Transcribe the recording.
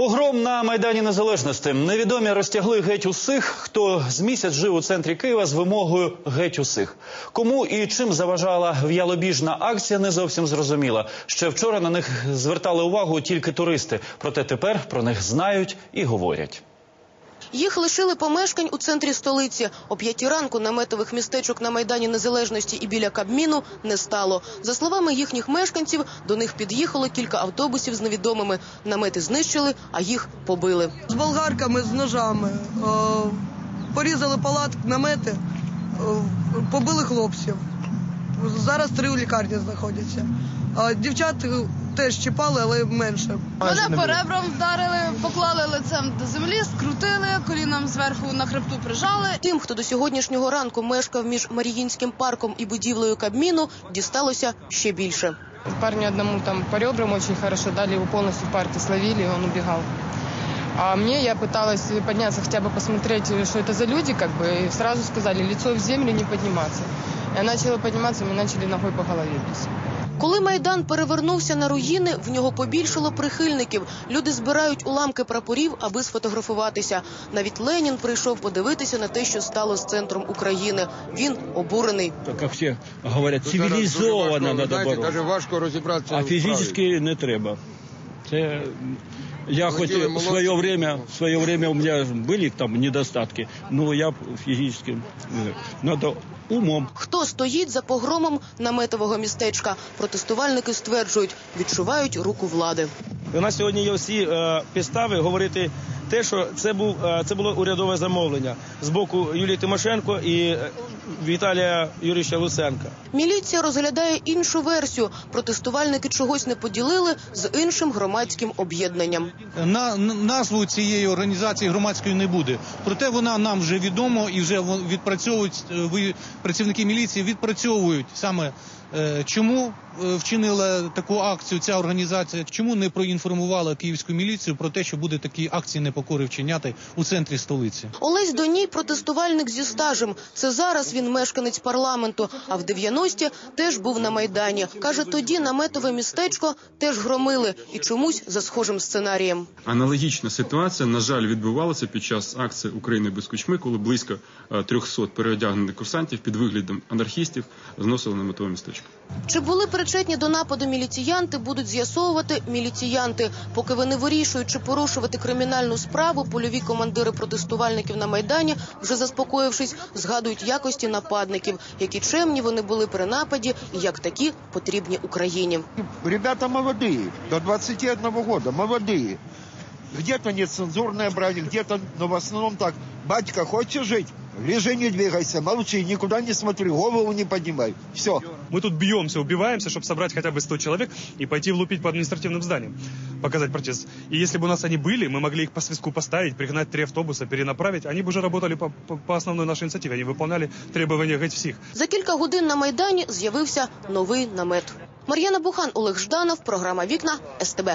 Погром на майдані незалежності. Невідомі розтягли геть усіх, хто з місяць жив у центрі Києва з вимогою геть усіх. Кому і чим заважала в'ялобіжна акція, не зовсім зрозуміла. Ще вчора на них звертали увагу тільки туристи. Проте тепер про них знають і говорять. Їх лишили помешкань у центрі столиці. О п'ятій ранку наметових містечок на Майдані Незалежності і біля Кабміну не стало. За словами їхніх мешканців, до них під'їхало кілька автобусів з невідомими. Намети знищили, а їх побили. з болгарками, з ножами. Е, Порізали палатки, намети, е, побили хлопців. Зараз три у лікарні знаходяться. Дівчат теж чіпали, але менше. Мене по ребрам вдарили, поклали лицем до землі, скрутили, коліном зверху на хребту прижали. Тим, хто до сьогоднішнього ранку мешкав між Маріїнським парком і будівлею Кабміну, дісталося ще більше. Парню одному там по ребрам очень хорошо дали, его полностью в парке словили, и он убегал. А мне я пыталась подняться, хотя бы посмотреть, что это за люди, как бы, и сразу сказали, лицо в землю не подниматься. Я начала подниматься, мне начали ногой по голове бить. Коли майдан перевернувся на руїни, в нього побільшало прихильників. Люди збирають уламки прапорів, аби сфотографуватися. Навіть Ленін прийшов подивитися на те, що стало з центром України. Він обурений. як всі говорять, Ну, цивілізовано важко, треба боротися. Даже важко розібратися. А фізично не треба. Це я хоч в молодці. своє время, в своє время у мене були там недостатки, но я фізично надо умом. Хто стоїть за погромом наметового містечка? Протестувальники стверджують, відчувають руку влади. У нас сьогодні є всі е, підстави говорити те, що це був е, це було урядове замовлення з боку Юлії Тимошенко і е, Віталія Юрійовича Лисенка. Міліція розглядає іншу версію. Протестувальники чогось не поділили з іншим громадським об'єднанням. На назву цієї організації громадської не буде. Проте вона нам вже відомо і вже відпрацьовують е, ви працівники міліції відпрацьовують саме е, чому вчинила таку акцію ця організація, чому не проінформувала київську міліцію про те, що буде такі акції непокори вчиняти у центрі столиці. Олесь Доній протестувальник зі стажем. Це зараз він мешканець парламенту. А в 90-ті теж був на майдані. каже, тоді наметове містечко теж громили і чомусь за схожим сценарієм. Аналогічна ситуація, на жаль, відбувалася під час акції України без кучми, коли близько е, 300 переодягнених курсантів під виглядом анархістів зносили на метове містечко. Чи були причетні до нападу міліціянти, будуть з'ясовувати міліціянти. Поки вони вирішують, чи порушувати кримінальну справу, польові командири протестувальників на майдані, вже заспокоївшись, згадують якості нападників, які чемні вони були при нападі і як такі потрібні Україні. Ребята молодые, до 21 года, молодые. Где-то нецензурная брань, где-то, но в основном так. Батька, хочешь жить? Лежи, не двигайся, молчи, никуда не смотри, голову не поднимай. Все. Мы тут бьемся, убиваемся, чтобы собрать хотя бы 100 человек и пойти влупить по административным зданиям, показать протест. И если бы у нас они были, мы могли их по свистку поставить, пригнать три автобуса, перенаправить, они бы уже работали по, по, по основной нашей инициативе, они выполняли требования геть всех. За кілька годин на майдані з'явився новий намет. Мар'яна Бухан, Олег Жданов, програма Вікна СТБ.